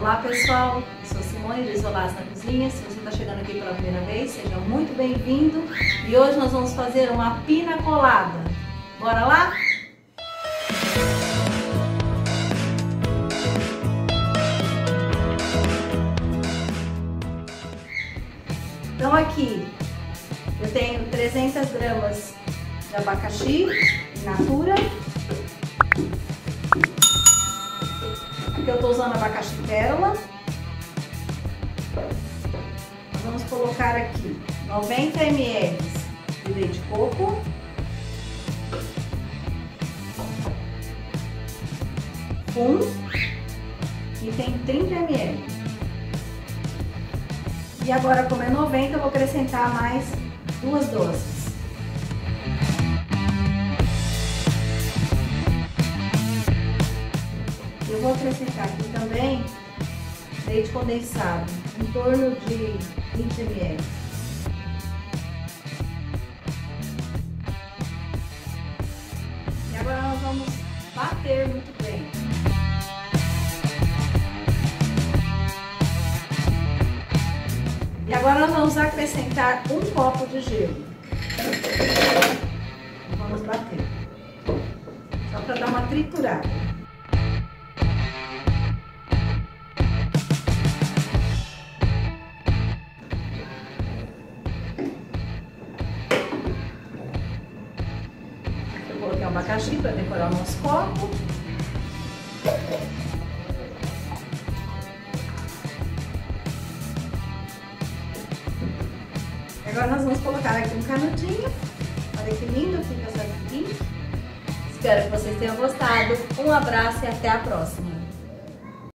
Olá pessoal, sou Simone do Isolados na Cozinha. Se você está chegando aqui pela primeira vez, seja muito bem-vindo. E hoje nós vamos fazer uma pina colada. Bora lá? Então aqui eu tenho 300 gramas de abacaxi natura eu estou usando abacaxi pérola. Vamos colocar aqui 90 ml de leite de coco. Um e tem 30 ml. E agora, como é 90, eu vou acrescentar mais duas doces. Eu vou acrescentar aqui também leite condensado, em torno de 20 ml. E agora nós vamos bater muito bem. E agora nós vamos acrescentar um copo de gelo. Vamos bater. Só para dar uma triturada. Abacaxi para decorar o nosso copo. Agora nós vamos colocar aqui um canudinho. Olha que lindo fica essa aqui. Espero que vocês tenham gostado. Um abraço e até a próxima.